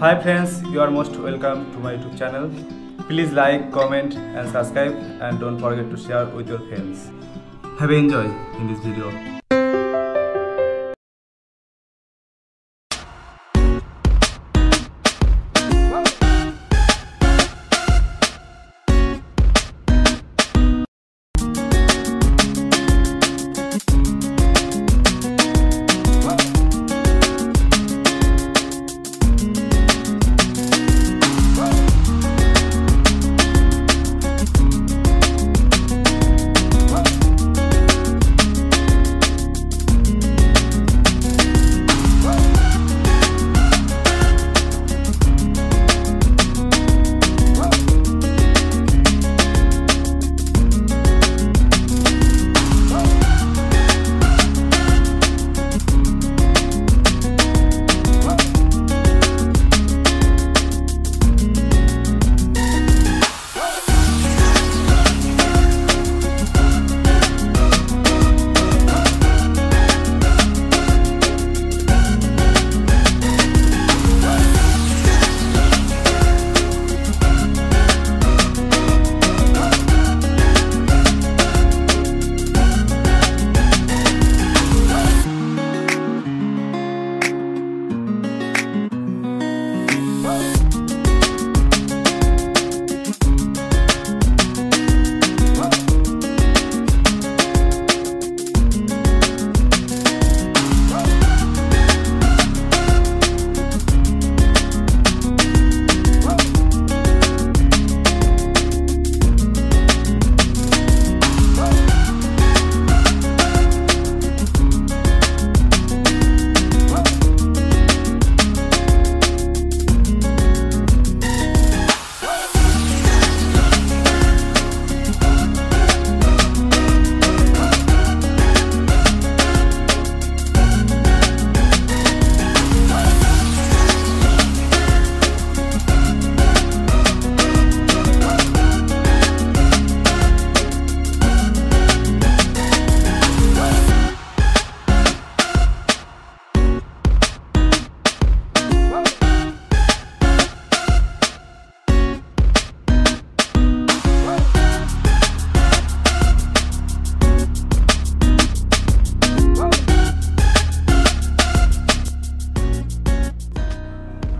Hi friends, you are most welcome to my YouTube channel. Please like, comment and subscribe and don't forget to share with your friends. Have a enjoy in this video.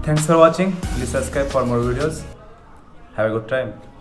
Thanks for watching. Please subscribe for more videos. Have a good time.